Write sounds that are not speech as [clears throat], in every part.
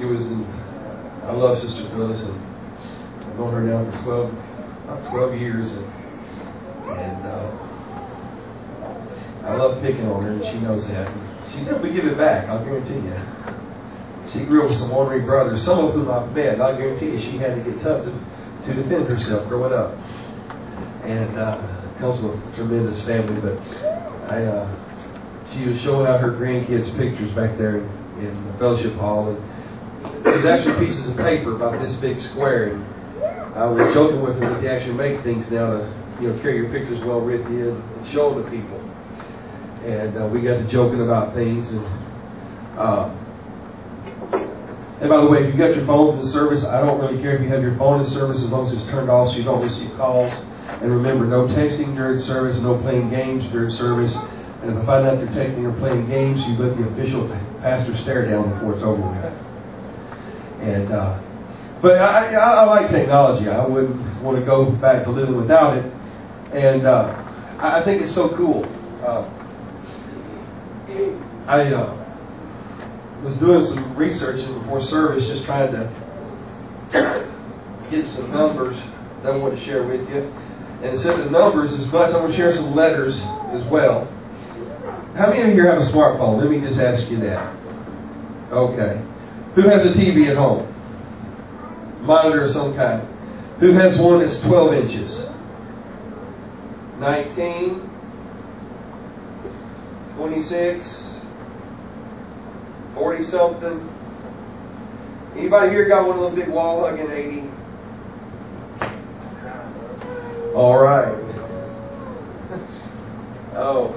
It was, in, I love Sister Phyllis, and I've known her now for 12, about 12 years, and, and uh, I love picking on her, and she knows that. She's never give it back, I'll guarantee you. She grew up with some ornery brothers, some of whom I've met. I'll guarantee you she had to get tough to, to defend herself growing up. And uh, comes with a tremendous family, but I, uh, she was showing out her grandkids' pictures back there in, in the fellowship hall, and there's actually pieces of paper about this big square. And I was joking with her that they actually make things now to, you know, carry your pictures well written in and show them to people. And uh, we got to joking about things, and uh, and by the way, if you've got your phone in service, I don't really care if you have your phone in service as long as it's turned off so you don't receive calls. And remember, no texting during service, no playing games during service. And if I find out you're texting or playing games, you let the official pastor stare down before it's over with. And uh, but I, I, I, like technology. I wouldn't want to go back to living without it. And uh, I think it's so cool. Uh, I uh, was doing some research before service, just trying to get some numbers that I want to share with you. And instead of numbers as much, I want to share some letters as well. How many of you have a smartphone? Let me just ask you that. Okay. Who has a TV at home? Monitor of some kind. Who has one that's 12 inches? 19? 26? 40 something? Anybody here got one of those big wall hugging 80? All right. [laughs] Oh.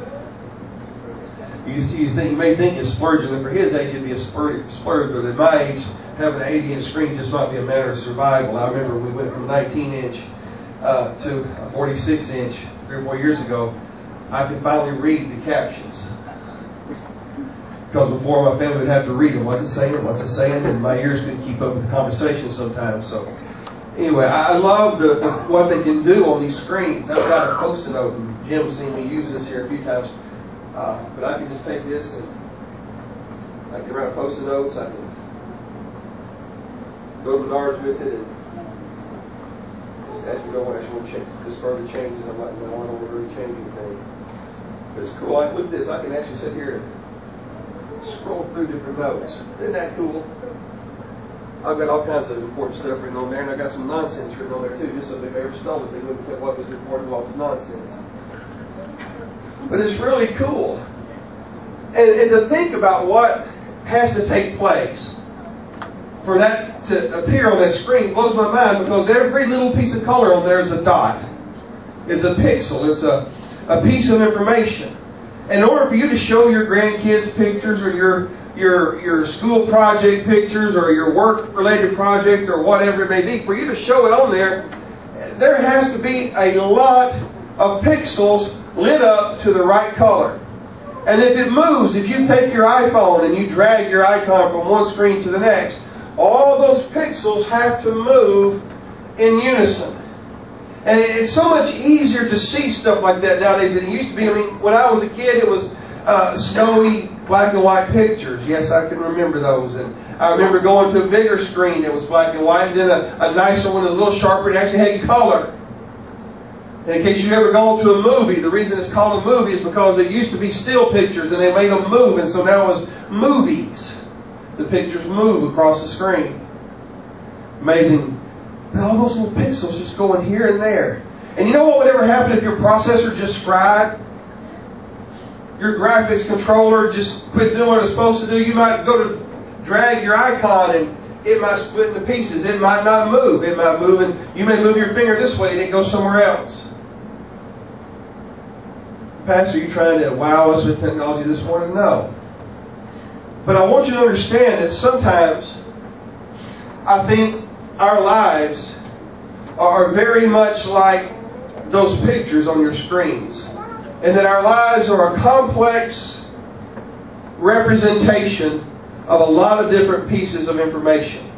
You, you, think, you may think it's splurging, and for his age it'd be a splurge, but at my age, having an 80 inch screen just might be a matter of survival. I remember we went from 19 inch uh, to a 46 inch three or four years ago. I could finally read the captions. Because before my family would have to read them. What's it saying? What's it saying? And my ears couldn't keep up with the conversation sometimes. So anyway, I love the, the, what they can do on these screens. I've got a post-it note, Jim's seen me use this here a few times. Uh, but I can just take this and I can write a post-it notes. I can go to Menards with it, and as we go, actually, we'll change, just further changes. I'm I don't want to really change anything. But it's cool. I look at this. I can actually sit here and scroll through different notes. Isn't that cool? I've got all kinds of important stuff written on there, and I've got some nonsense written on there too, just so if they ever stole it, they wouldn't what was important, what was nonsense. But it's really cool. And, and to think about what has to take place for that to appear on that screen blows my mind because every little piece of color on there is a dot. It's a pixel. It's a, a piece of information. In order for you to show your grandkids pictures or your your your school project pictures or your work related project or whatever it may be, for you to show it on there, there has to be a lot of pixels lit up to the right color. And if it moves, if you take your iPhone and you drag your icon from one screen to the next, all those pixels have to move in unison. And it's so much easier to see stuff like that nowadays than it used to be. I mean, when I was a kid, it was uh, snowy black and white pictures. Yes, I can remember those. And I remember going to a bigger screen that was black and white, and then a, a nicer one, a little sharper, and actually had color. In case you've ever gone to a movie, the reason it's called a movie is because it used to be still pictures, and they made them move, and so now it's movies. The pictures move across the screen. Amazing all those little pixels just going here and there. And you know what would ever happen if your processor just fried? Your graphics controller just quit doing what it's supposed to do. You might go to drag your icon and it might split into pieces. It might not move. It might move and you may move your finger this way and it goes somewhere else. Pastor, are you trying to wow us with technology this morning? No. But I want you to understand that sometimes I think our lives are very much like those pictures on your screens. And that our lives are a complex representation of a lot of different pieces of information.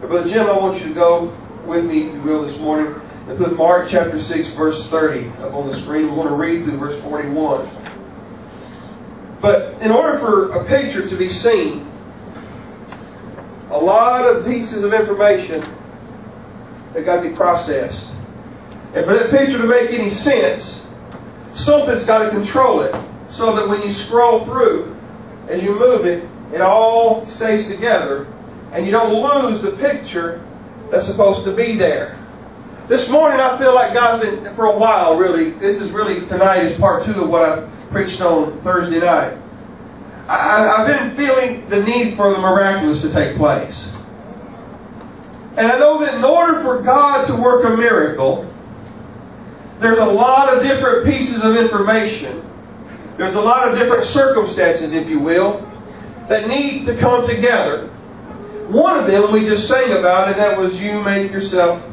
But Jim, I want you to go with me, if you will, this morning and put Mark chapter 6, verse 30 up on the screen. We're going to read through verse 41. But in order for a picture to be seen, a lot of pieces of information have got to be processed. And for that picture to make any sense, something's got to control it so that when you scroll through and you move it, it all stays together and you don't lose the picture that's supposed to be there. This morning I feel like God's been, for a while really, this is really, tonight is part two of what I preached on Thursday night. I, have been feeling the need for the miraculous to take place. And I know that in order for God to work a miracle, there's a lot of different pieces of information. There's a lot of different circumstances, if you will, that need to come together. One of them we just sang about, and that was you make yourself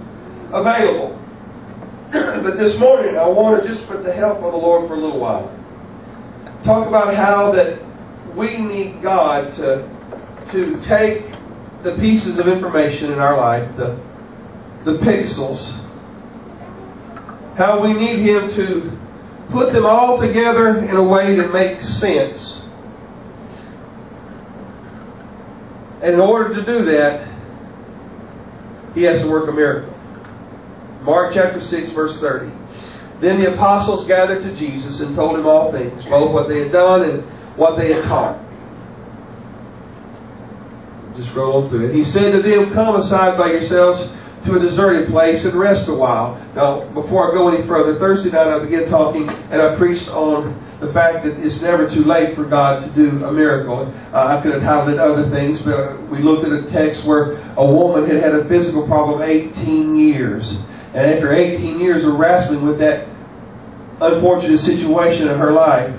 available. [clears throat] but this morning, I want to just, with the help of the Lord for a little while, talk about how that we need God to, to take the pieces of information in our life, the, the pixels, how we need Him to put them all together in a way that makes sense. And in order to do that, He has to work a miracle. Mark chapter 6, verse 30. Then the apostles gathered to Jesus and told him all things, both what they had done and what they had taught. Just roll on through it. He said to them, Come aside by yourselves to a deserted place and rest a while. Now, before I go any further, Thursday night I began talking and I preached on the fact that it's never too late for God to do a miracle. Uh, I could have titled it other things, but we looked at a text where a woman had had a physical problem 18 years. And after 18 years of wrestling with that unfortunate situation in her life,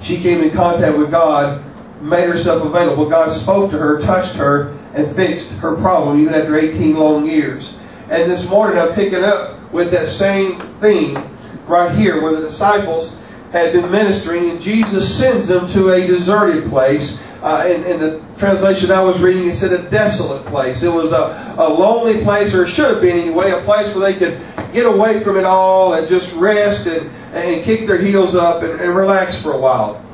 she came in contact with God, made herself available. God spoke to her, touched her, and fixed her problem even after 18 long years. And this morning I'm picking up with that same theme right here where the disciples had been ministering and Jesus sends them to a deserted place. Uh, in, in, the translation I was reading, he said a desolate place. It was a, a lonely place, or it should have been anyway, a place where they could get away from it all and just rest and, and kick their heels up and, and relax for a while.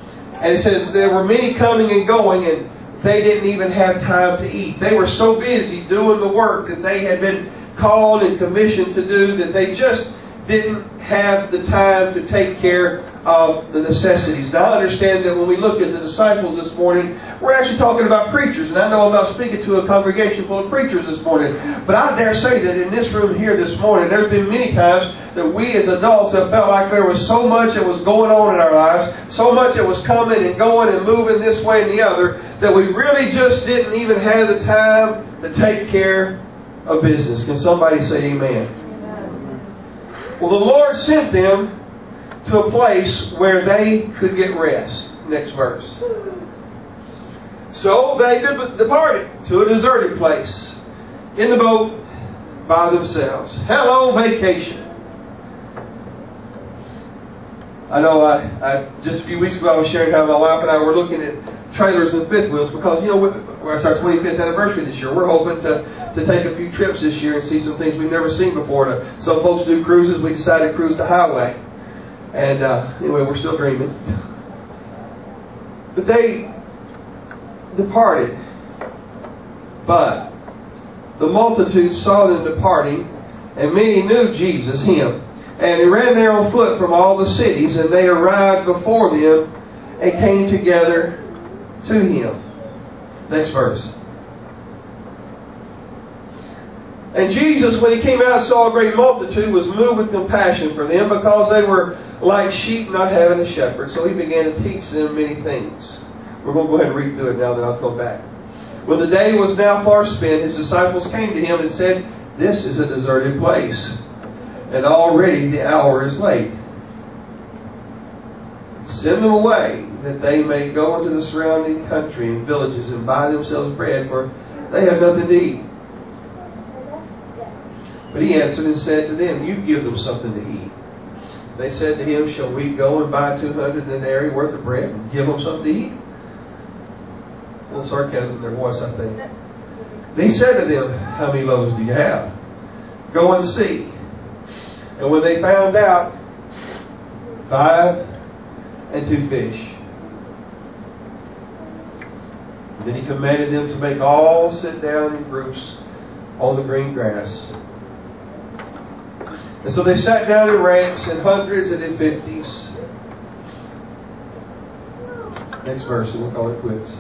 And it says there were many coming and going, and they didn't even have time to eat. They were so busy doing the work that they had been called and commissioned to do that they just didn't have the time to take care of the necessities. Now, I understand that when we look at the disciples this morning, we're actually talking about preachers. And I know I'm not speaking to a congregation full of preachers this morning. But I dare say that in this room here this morning, there's been many times that we as adults have felt like there was so much that was going on in our lives, so much that was coming and going and moving this way and the other, that we really just didn't even have the time to take care of business. Can somebody say amen? Well, the Lord sent them to a place where they could get rest. Next verse. So they departed to a deserted place in the boat by themselves. Hello, vacation. I know I, I, just a few weeks ago I was sharing how my wife and I were looking at trailers and fifth wheels because you know it's our 25th anniversary this year. We're hoping to, to take a few trips this year and see some things we've never seen before. Some folks do cruises. We decided to cruise the highway, and uh, anyway, we're still dreaming. But they departed, but the multitude saw them departing, and many knew Jesus, him. And he ran there on foot from all the cities, and they arrived before them and came together to him. Next verse. And Jesus, when he came out and saw a great multitude, was moved with compassion for them because they were like sheep not having a shepherd. So he began to teach them many things. We're going to go ahead and read through it now, then I'll come back. When the day was now far spent, his disciples came to him and said, This is a deserted place, and already the hour is late. Send them away that they may go into the surrounding country and villages and buy themselves bread, for they have nothing to eat. But he answered and said to them, You give them something to eat. They said to him, Shall we go and buy 200 denarii worth of bread and give them something to eat? A little sarcasm in their voice, I think. And he said to them, How many loaves do you have? Go and see. And when they found out, five and two fish. Then he commanded them to make all sit down in groups on the green grass. And so they sat down in ranks in hundreds and in fifties. Next verse, and we'll call it quits.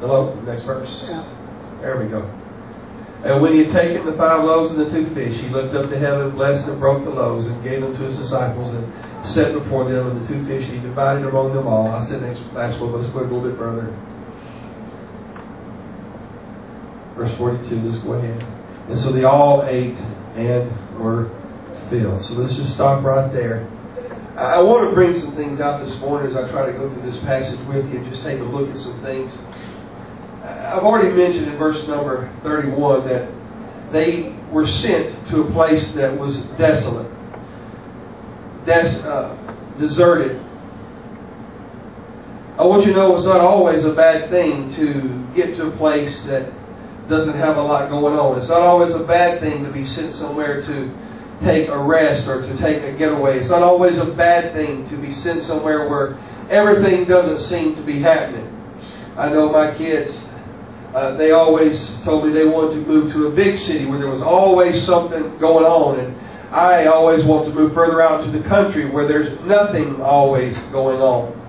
Hello? Next verse. Yeah. There we go. And when he had taken the five loaves and the two fish, he looked up to heaven, blessed and broke the loaves, and gave them to his disciples, and set before them. And the two fish he divided among them all. I said next last one, let's go a little bit further. Verse 42, let's go ahead. And so they all ate and were filled. So let's just stop right there. I want to bring some things out this morning as I try to go through this passage with you and just take a look at some things. I've already mentioned in verse number 31 that they were sent to a place that was desolate, des- uh, deserted. I want you to know it's not always a bad thing to get to a place that doesn't have a lot going on. It's not always a bad thing to be sent somewhere to take a rest or to take a getaway. It's not always a bad thing to be sent somewhere where everything doesn't seem to be happening. I know my kids, uh, they always told me they wanted to move to a big city where there was always something going on. And I always want to move further out to the country where there's nothing always going on.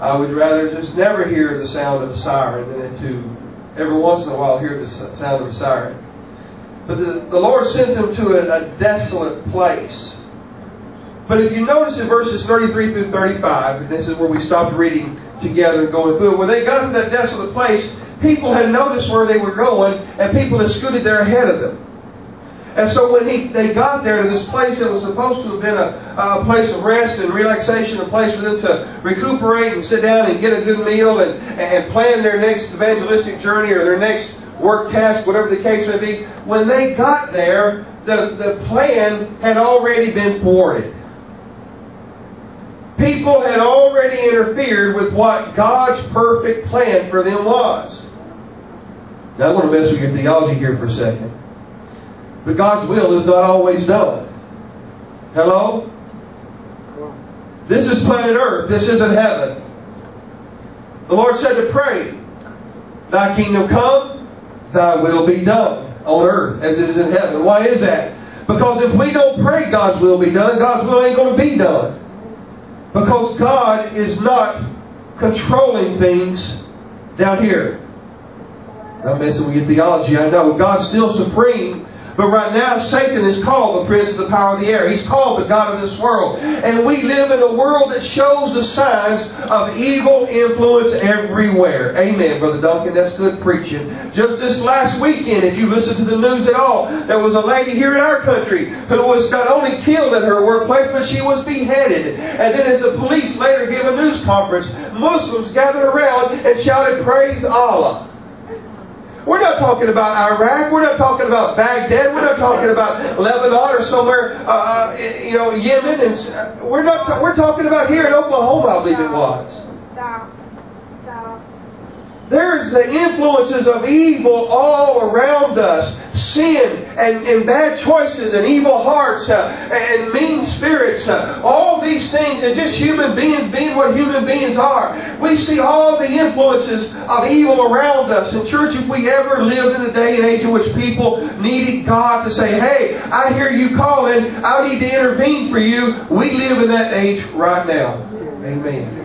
I would rather just never hear the sound of a siren than to every once in a while hear the sound of a siren. But the, the Lord sent them to a, a desolate place. But if you notice in verses 33 through 35, and this is where we stopped reading together going through it, when they got to that desolate place, people had noticed where they were going, and people had scooted there ahead of them. And so when he, they got there to this place that was supposed to have been a, a place of rest and relaxation, a place for them to recuperate and sit down and get a good meal and, and plan their next evangelistic journey or their next work task, whatever the case may be, when they got there, the, the plan had already been thwarted. People had already interfered with what God's perfect plan for them was. Now I want to mess with your theology here for a second. But God's will is not always done. Hello? This is planet Earth. This isn't heaven. The Lord said to pray, Thy kingdom come, Thy will be done on earth as it is in heaven. Why is that? Because if we don't pray God's will be done, God's will ain't going to be done. Because God is not controlling things down here. I'm messing with your theology, I know. God's still supreme. But right now, Satan is called the prince of the power of the air. He's called the God of this world. And we live in a world that shows the signs of evil influence everywhere. Amen, Brother Duncan. That's good preaching. Just this last weekend, if you listen to the news at all, there was a lady here in our country who was not only killed at her workplace, but she was beheaded. And then as the police later gave a news conference, Muslims gathered around and shouted, Praise Allah. We're not talking about Iraq. We're not talking about Baghdad. We're not talking about Lebanon or somewhere, uh, you know, Yemen. And uh, we're not. Ta- we're talking about here in Oklahoma, I believe it was. There's the influences of evil all around us. Sin and, and bad choices and evil hearts uh, and mean spirits. Uh, all these things and just human beings being what human beings are. We see all the influences of evil around us. In church, if we ever lived in a day and age in which people needed God to say, hey, I hear you calling. I need to intervene for you. We live in that age right now. Amen.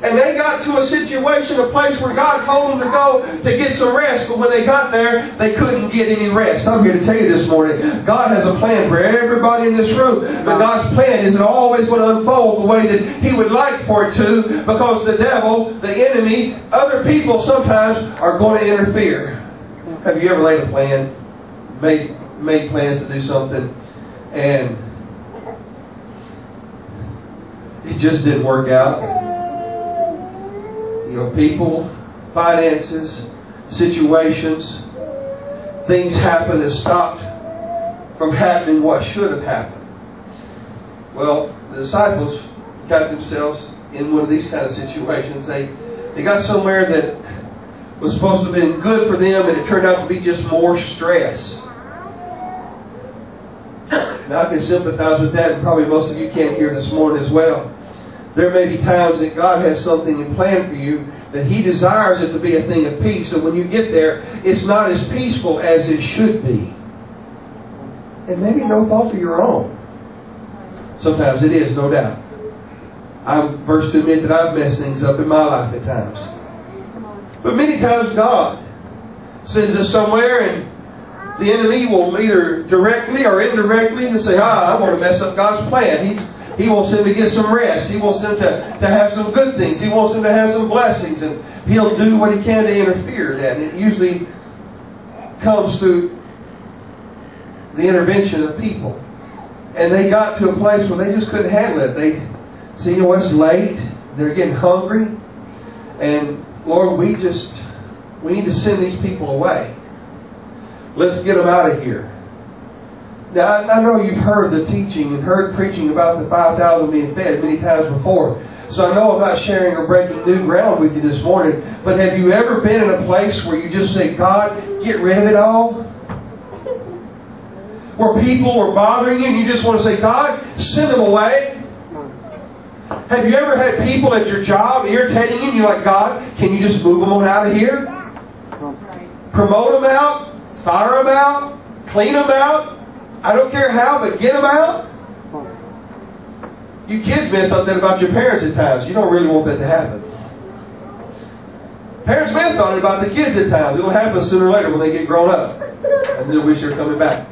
And they got to a situation, a place where God told them to go to get some rest. But when they got there, they couldn't get any rest. I'm here to tell you this morning, God has a plan for everybody in this room. But God's plan isn't always going to unfold the way that He would like for it to because the devil, the enemy, other people sometimes are going to interfere. Have you ever laid a plan, made, made plans to do something, and it just didn't work out? You know, people, finances, situations, things happen that stopped from happening what should have happened. Well, the disciples got themselves in one of these kind of situations. They they got somewhere that was supposed to have been good for them, and it turned out to be just more stress. Now I can sympathize with that, and probably most of you can't hear this morning as well. There may be times that God has something in plan for you that He desires it to be a thing of peace. And when you get there, it's not as peaceful as it should be. And maybe no fault of your own. Sometimes it is, no doubt. I'm first to admit that I've messed things up in my life at times. But many times God sends us somewhere and the enemy will either directly or indirectly to say, ah, I want to mess up God's plan. He wants them to get some rest. He wants them to, to have some good things. He wants them to have some blessings. And he'll do what he can to interfere that. And it usually comes through the intervention of people. And they got to a place where they just couldn't handle it. They see, you know, it's late. They're getting hungry. And Lord, we just, we need to send these people away. Let's get them out of here. Now, I, know you've heard the teaching and heard preaching about the 5,000 being fed many times before. So I know I'm not sharing or breaking new ground with you this morning, but have you ever been in a place where you just say, God, get rid of it all? [laughs] Where people were bothering you and you just want to say, God, send them away? Have you ever had people at your job irritating you and you're like, God, can you just move them on out of here? Promote them out? Fire them out? Clean them out? I don't care how, but get them out? You kids have thought that about your parents at times. You don't really want that to happen. Parents have thought it about the kids at times. It'll happen sooner or later when they get grown up. And they'll wish they were coming back.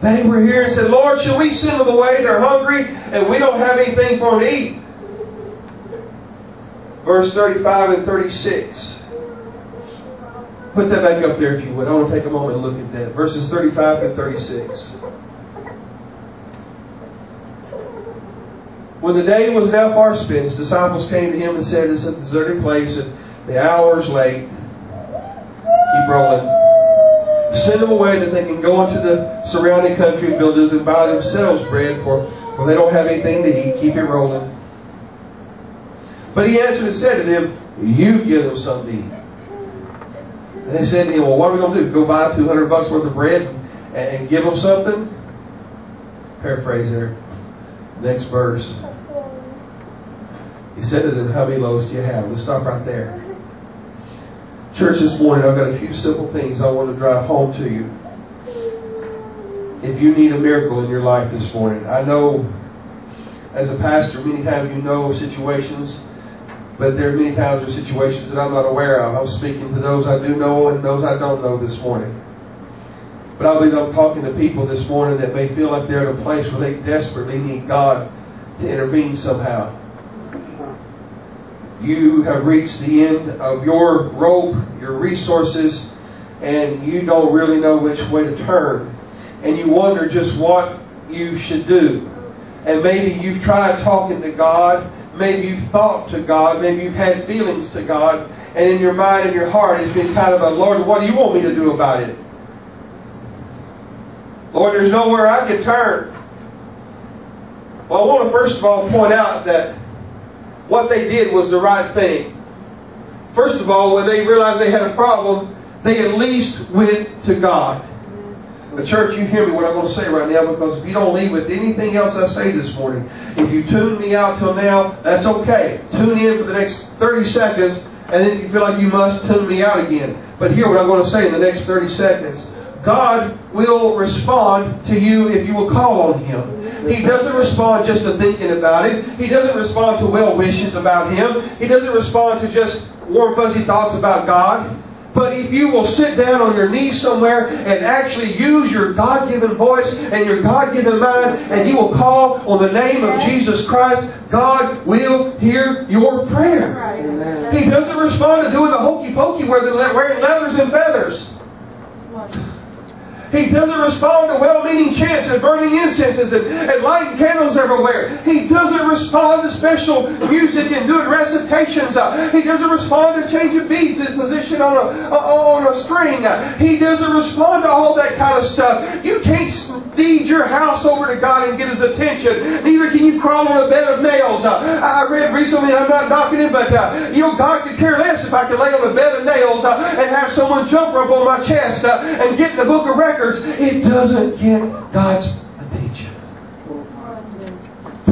They were here and said, Lord, should we send them away? They're hungry and we don't have anything for them to eat. Verse 35 and 36. Put that back up there if you would. I want to take a moment and look at that. Verses 35 and 36. When the day was now far spent, his disciples came to him and said, It's a deserted place, and the hour is late. Keep rolling. Send them away that they can go into the surrounding country and buildings and buy themselves bread, for, for they don't have anything to eat. Keep it rolling. But he answered and said to them, You give them something to eat. And they said to him, Well, what are we going to do? Go buy 200 bucks worth of bread and, and give them something? Paraphrase there. Next verse. He said to them, How many loaves do you have? Let's stop right there. Church, this morning I've got a few simple things I want to drive home to you. If you need a miracle in your life this morning, I know as a pastor, many times you know situations, but there are many times are situations that I'm not aware of. I'm speaking to those I do know and those I don't know this morning. But I believe I'm talking to people this morning that may feel like they're in a place where they desperately need God to intervene somehow you have reached the end of your rope, your resources, and you don't really know which way to turn. And you wonder just what you should do. And maybe you've tried talking to God, maybe you've thought to God, maybe you've had feelings to God, and in your mind and your heart it's been kind of a, Lord, what do you want me to do about it? Lord, there's nowhere I can turn. Well, I want to first of all point out that what they did was the right thing. First of all, when they realized they had a problem, they at least went to God. The church, you hear me what I'm going to say right now because if you don't leave with anything else I say this morning, if you tune me out till now, that's okay. Tune in for the next 30 seconds and then if you feel like you must tune me out again. But hear what I'm going to say in the next 30 seconds. God will respond to you if you will call on Him. He doesn't respond just to thinking about it. He doesn't respond to well wishes about Him. He doesn't respond to just warm, fuzzy thoughts about God. But if you will sit down on your knees somewhere and actually use your God given voice and your God given mind, and you will call on the name of Jesus Christ, God will hear your prayer. He doesn't respond to doing the hokey pokey where wearing leathers and feathers. He doesn't respond to well-meaning chants and burning incenses and, and lighting candles everywhere. He doesn't respond to special music and doing recitations. Uh, he doesn't respond to changing beats and position on a, uh, on a string. Uh, he doesn't respond to all that kind of stuff. You can't deed your house over to God and get His attention. Neither can you crawl on a bed of nails. Uh, I read recently, I'm not knocking it, but uh, you know, God could care less if I could lay on a bed of nails uh, and have someone jump rope on my chest and get the book of records it doesn't get God's.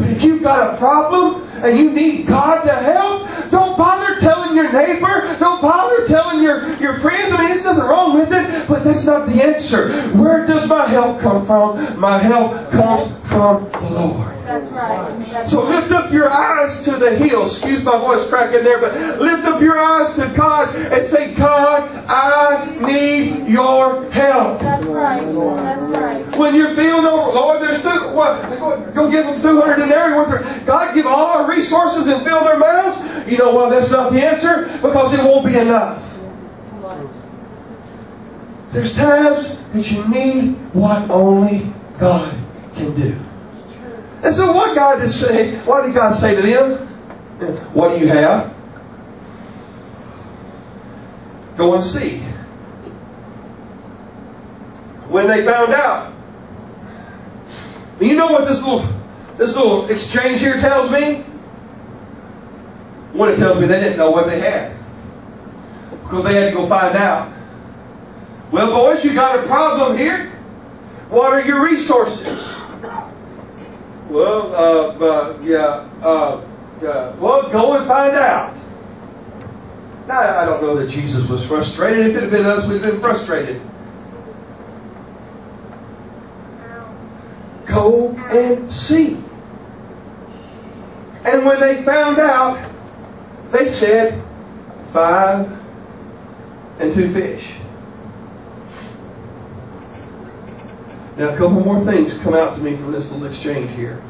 But if you've got a problem and you need God to help, don't bother telling your neighbor. Don't bother telling your, your friend. I mean, there's nothing wrong with it, but that's not the answer. Where does my help come from? My help comes from the Lord. That's right. That's So lift up your eyes to the hills. Excuse my voice cracking there, but lift up your eyes to God and say, God, I need your help. That's right. That's right. When you're feeling over, Lord, there's two, what, go, go give them 200 in there. God, give all our resources and fill their mouths. You know why that's not the answer? Because it won't be enough. There's times that you need what only God can do. And so what God did say, what did God say to them? What do you have? Go and see. When they found out, you know what this little this little exchange here tells me? What it tells me they didn't know what they had. Because they had to go find out. Well, boys, you got a problem here. What are your resources? Well, uh, uh yeah, uh, uh, well, go and find out. Now, I don't know that Jesus was frustrated. If it had been us, we'd have been frustrated. Go and see. And when they found out, they said, five and two fish. Now, a couple more things come out to me from this little exchange here.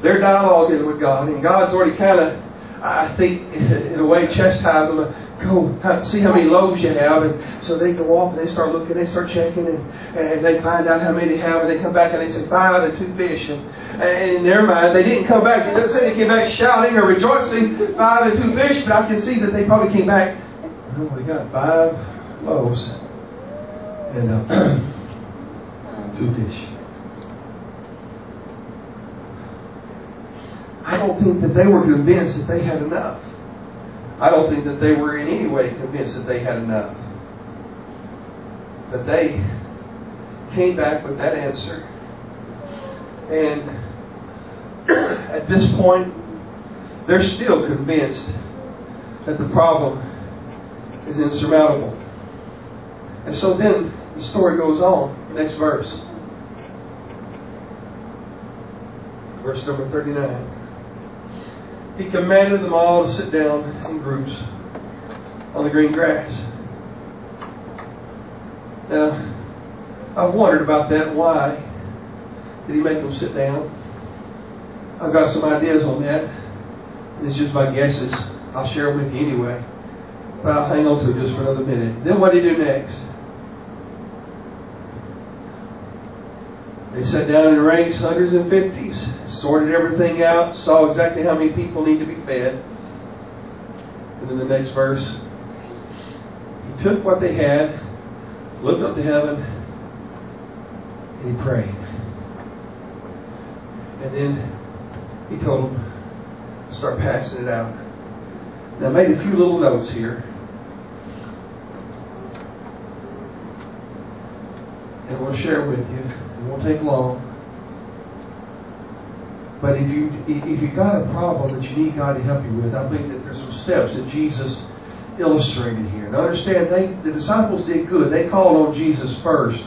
They're dialoguing with God, and God's already kind of, I think, in a way, chastised them. Go see how many loaves you have, and so they go off and they start looking, they start checking, and, and they find out how many they have, and they come back and they say five and two fish, and, and in their mind they didn't come back. It doesn't say they came back shouting or rejoicing, five and two fish, but I can see that they probably came back. Oh, we got five loaves, and. Uh, [clears throat] two fish. I don't think that they were convinced that they had enough. I don't think that they were in any way convinced that they had enough. But they came back with that answer. And [coughs] at this point, they're still convinced that the problem is insurmountable. And so then the story goes on. Next verse. Verse number 39. He commanded them all to sit down in groups on the green grass. Now, I've wondered about that. Why did he make them sit down? I've got some ideas on that. It's just my guesses. I'll share them with you anyway. But I'll hang on to it just for another minute. Then what did he do next? They sat down in ranks, hundreds and fifties, sorted everything out, saw exactly how many people need to be fed. And then the next verse, he took what they had, looked up to heaven, and he prayed. And then he told them to start passing it out. Now I made a few little notes here. And we'll share with you. It won't take long. But if you if you got a problem that you need God to help you with, I think that there's some steps that Jesus illustrated here. And understand, they the disciples did good. They called on Jesus first,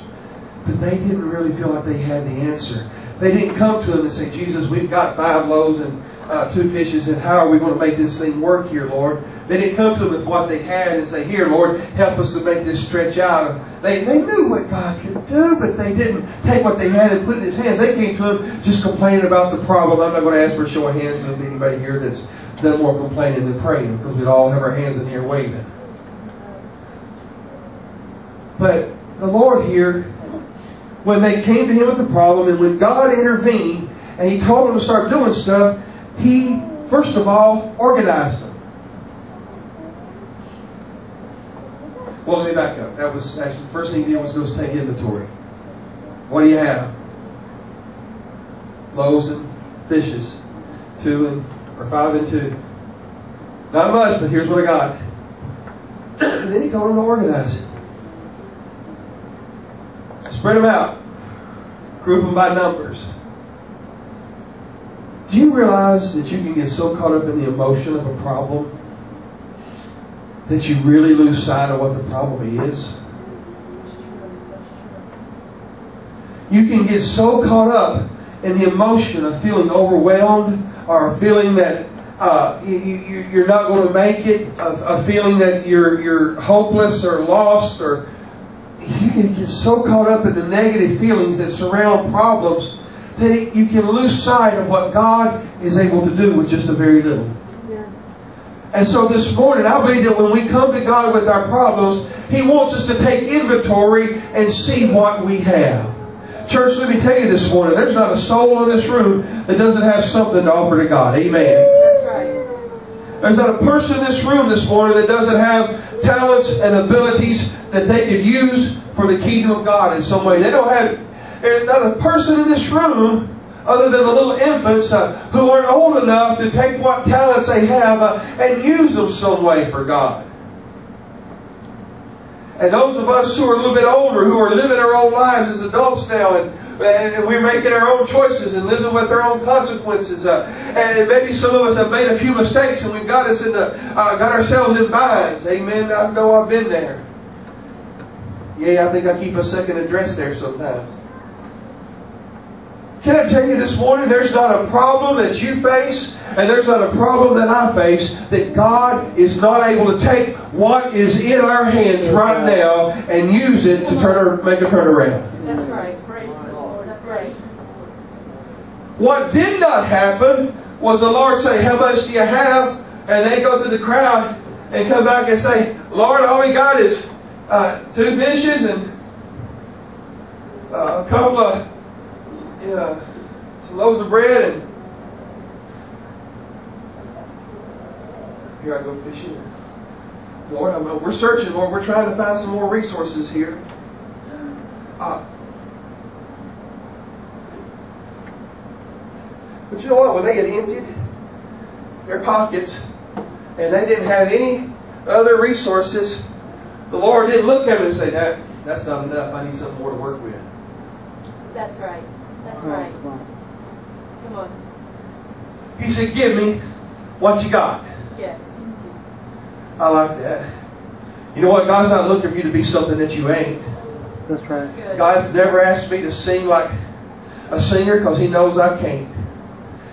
but they didn't really feel like they had the answer. They didn't come to him and say, Jesus, we've got five loaves and uh, two fishes, and how are we going to make this thing work here, Lord? They didn't come to him with what they had and say, Here, Lord, help us to make this stretch out. They, they knew what God could do, but they didn't take what they had and put it in his hands. They came to him just complaining about the problem. I'm not going to ask for a show of hands of anybody here that's done more complaining than praying, because we'd all have our hands in air waving. But the Lord here, when they came to him with the problem, and when God intervened, and he told them to start doing stuff, he, first of all, organized them. Well, let me back up. That was actually the first thing he did was go take inventory. What do you have? Loaves and fishes. Two and or five and two. Not much, but here's what I got. and [clears throat] then he told them to organize it. Spread them out. Group them by numbers. Do you realize that you can get so caught up in the emotion of a problem that you really lose sight of what the problem is? You can get so caught up in the emotion of feeling overwhelmed or feeling that uh, you, you, you're not going to make it, of feeling that you're, you're hopeless or lost, or you can get so caught up in the negative feelings that surround problems that it, you can lose sight of what God is able to do with just a very little. And so this morning, I believe that when we come to God with our problems, He wants us to take inventory and see what we have. Church, let me tell you this morning, there's not a soul in this room that doesn't have something to offer to God. Amen. That's right. There's not a person in this room this morning that doesn't have talents and abilities that they could use for the kingdom of God in some way. They don't have, there's not a person in this room other than the little infants uh, who aren't old enough to take what talents they have uh, and use them some way for God. And those of us who are a little bit older, who are living our own lives as adults now, and, and we're making our own choices and living with our own consequences. Uh, and maybe some of us have made a few mistakes and we've got us in the, uh, got ourselves in binds. Amen. I know I've been there. Yeah, I think I keep a second address there sometimes. Can I tell you this morning, there's not a problem that you face, and there's not a problem that I face, that God is not able to take what is in our hands right now and use it to turn make a turnaround. That's right. Praise the Lord. That's right. What did not happen was the Lord say, How much do you have? And they go to the crowd and come back and say, Lord, all we got is uh, two fishes and uh, a couple of know, some loaves of bread and here I go fishing. Lord, I'm, we're searching, Lord. We're trying to find some more resources here. Uh, but you know what? When they had emptied their pockets and they didn't have any other resources, the Lord didn't look at them and say, that, that's not enough. I need something more to work with. That's right. That's right. Come on. He said, Give me what you got. Yes. I like that. You know what? God's not looking for you to be something that you ain't. That's right. Good. God's never asked me to sing like a singer because He knows I can't.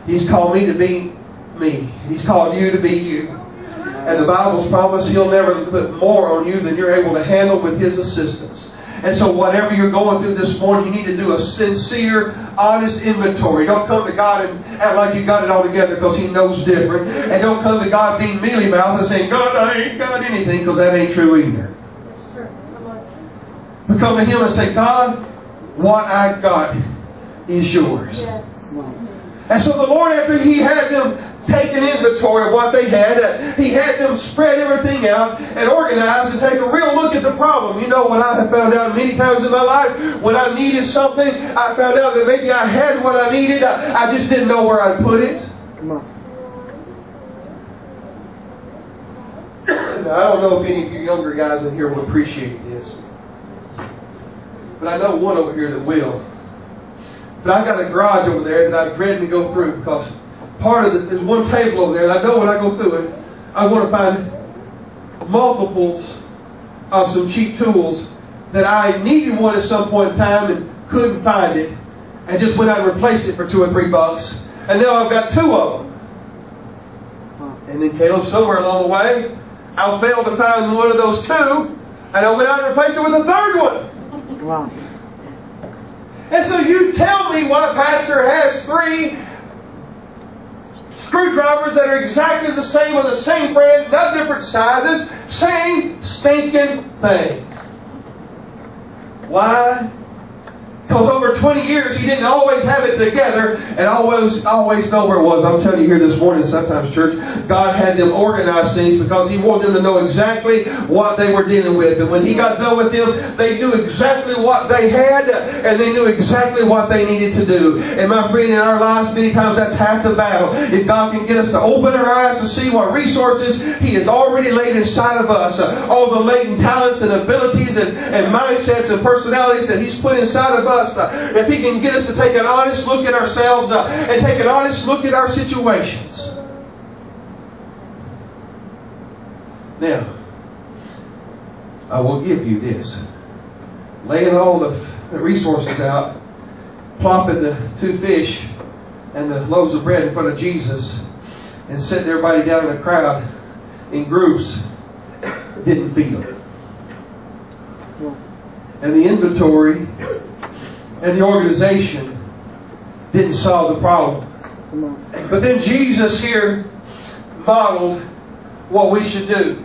He's called me to be me. He's called you to be you. And the Bible's promise He'll never put more on you than you're able to handle with His assistance. And so, whatever you're going through this morning, you need to do a sincere, honest inventory. Don't come to God and act like you got it all together because He knows different. And don't come to God being mealy mouthed and saying, God, I ain't got anything because that ain't true either. That's true. Come on. But come to Him and say, God, what I got is yours. Yes. And so the Lord, after He had them take an inventory of what they had, He had them spread everything out and organize and take a real look at the problem. You know what I have found out many times in my life? When I needed something, I found out that maybe I had what I needed, I, I just didn't know where I'd put it. Come on. Now, I don't know if any of you younger guys in here will appreciate this. But I know one over here that will. But I've got a garage over there that dreading to go through because part of the, there's one table over there, and I know when I go through it, I want to find multiples of some cheap tools that I needed one at some point in time and couldn't find it, and just went out and replaced it for two or three bucks. And now I've got two of them. And then Caleb, somewhere along the way, I failed to find one of those two, and I went out and replaced it with a third one. Wow. And so you tell me why a Pastor has three screwdrivers that are exactly the same with the same brand, not different sizes, same stinking thing. Why? Because over 20 years he didn't always have it together and always always know where it was. I'm telling you here this morning, sometimes church, God had them organize things because He wanted them to know exactly what they were dealing with. And when He got done with them, they knew exactly what they had and they knew exactly what they needed to do. And my friend, in our lives, many times that's half the battle. If God can get us to open our eyes to see what resources He has already laid inside of us, all the latent talents and abilities and, and mindsets and personalities that He's put inside of us us, uh, if He can get us to take an honest look at ourselves uh, and take an honest look at our situations. Now, I will give you this. Laying all the resources out, plopping the two fish and the loaves of bread in front of Jesus, and setting everybody down in a crowd in groups didn't feed them. And the inventory and the organization didn't solve the problem. But then Jesus here modeled what we should do.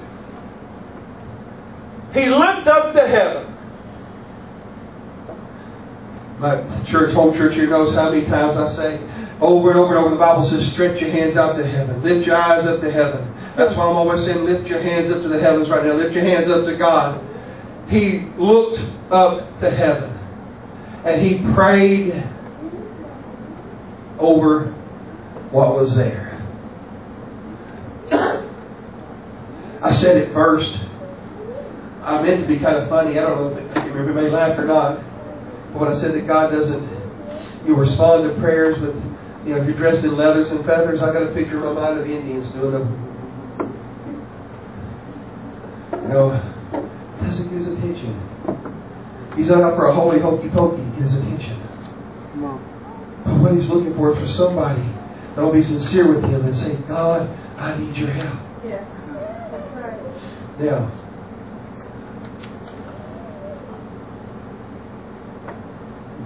He looked up to heaven. My church, home church here knows how many times I say over and over and over the Bible says, stretch your hands out to heaven. Lift your eyes up to heaven. That's why I'm always saying, lift your hands up to the heavens right now. Lift your hands up to God. He looked up to heaven. And he prayed over what was there. I said it first. I meant to be kind of funny. I don't know if everybody laughed or not. But when I said that God doesn't, you respond to prayers with, you know, if you're dressed in leathers and feathers, I got a picture in my mind of Indians doing them. you know, doesn't his attention. He's not out for a holy hokey pokey to get his attention. But what he's looking for is for somebody that'll be sincere with him and say, God, I need your help. Yes, that's right. Now,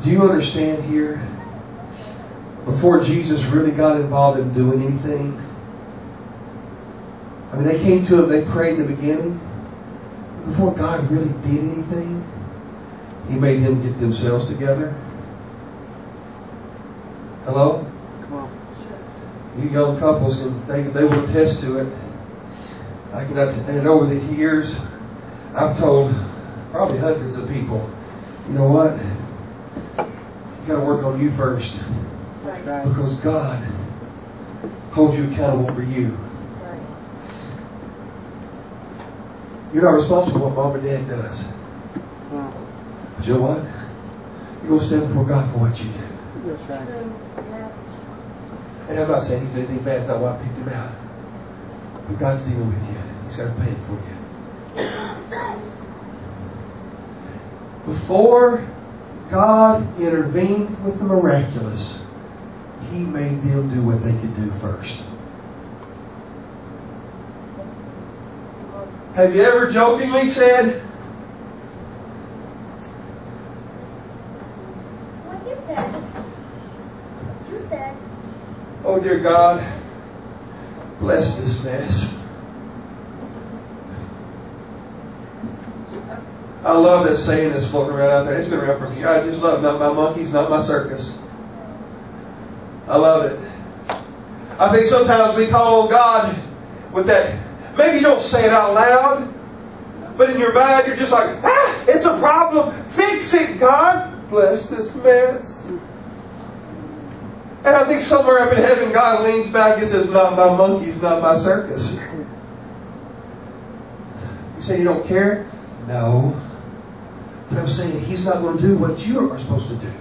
do you understand here? Before Jesus really got involved in doing anything, I mean, they came to him, they prayed in the beginning. Before God really did anything, He made them get themselves together. Hello? Come on. You young couples, can, they, they will attest to it. I cannot, and over the years, I've told probably hundreds of people, you know what? You got to work on you first Right, because God holds you accountable for you. right. You're not responsible for what mom and dad does. But you know what? You're going to stand before God for what you do. True, yes. And I'm not saying he's did anything bad. That's not why I picked him out. But God's dealing with you. He's got to pay it for you. Before God intervened with the miraculous, He made them do what they could do first. Have you ever jokingly said, What you said? You said. Oh dear God, bless this mess? I love that saying that's floating around out there. It's been around for a few. I just love not my monkeys, not my circus. I love it. I think sometimes we call on God with that. Maybe you don't say it out loud, but in your mind you're just like, ah, it's a problem. Fix it, God. Bless this mess. And I think somewhere up in heaven, God leans back and says, Not my monkeys, not my circus. You say you don't care? No. But I'm saying He's not going to do what you are supposed to do.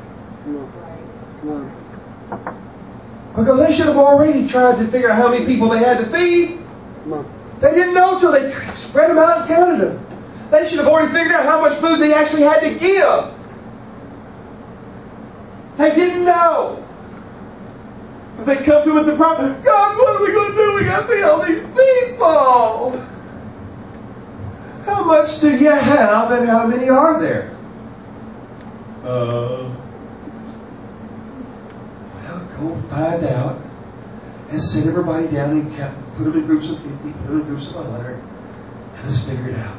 Because they should have already tried to figure out how many people they had to feed. They didn't know until they spread them out and counted them. They should have already figured out how much food they actually had to give. They didn't know. But they come to with the problem, God, what are we going to do? We got to feed all these people. How much do you have and how many are there? Uh. Well, go find out and sit everybody down and put them in groups of 50, put them in groups of 100, and let's figure it out.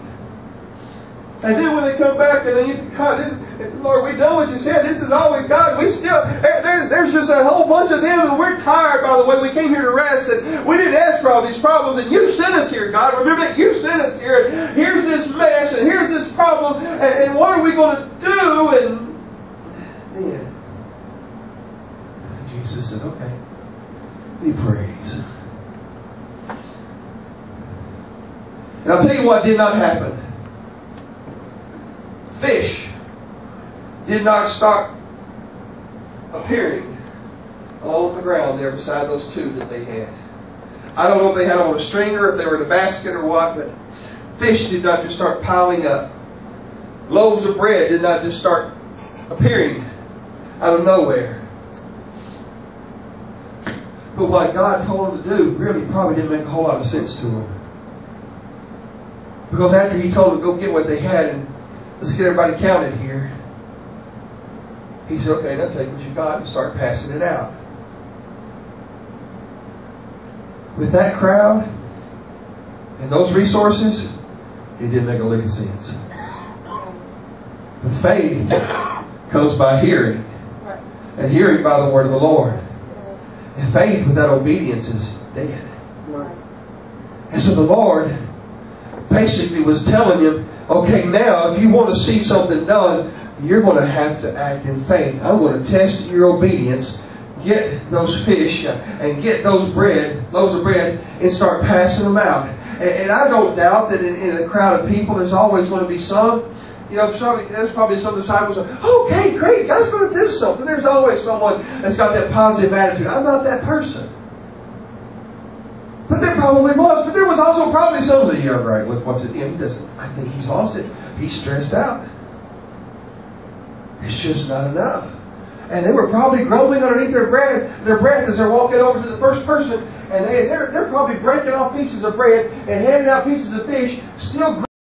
And then when they come back and then you, God, this, Lord, we know what you said. This is all we've got. We still, there, there- there's just a whole bunch of them, and we're tired, by the way. We came here to rest, and we didn't ask for all these problems, and you sent us here, God. Remember that you sent us here, and here's this mess, and here's this problem, and, and what are we going to do? And then Jesus said, okay, be praise. And I'll tell you what did not happen fish did not start appearing along the ground there beside those two that they had. I don't know if they had them on a stringer, if they were in a basket or what, but fish did not just start piling up. Loaves of bread did not just start appearing out of nowhere. But what God told them to do really probably didn't make a whole lot of sense to them. Because after he told them to go get what they had and let's get everybody counted here, he said, okay, now take what you got and start passing it out. With that crowd and those resources, it didn't make a lick of sense. The faith comes by hearing, and hearing by the word of the Lord. And faith without obedience is dead. And so the Lord basically was telling him, okay, now if you want to see something done, you're going to have to act in faith. I'm going to test your obedience, get those fish uh, and get those bread, loaves of bread, and start passing them out. And, and I don't doubt that in, in a crowd of people, there's always going to be some. You know, some, there's probably some disciples that, okay, great, God's going to do something. There's always someone that's got that positive attitude. I'm not that person. But there probably was. But there was also probably some that, yeah, right, look what's at the doesn't, I think he's lost it. He's stressed out. It's just not enough. And they were probably grumbling underneath their bread, their breath as they're walking over to the first person. And they, they're, they're probably breaking off pieces of bread and handing out pieces of fish, still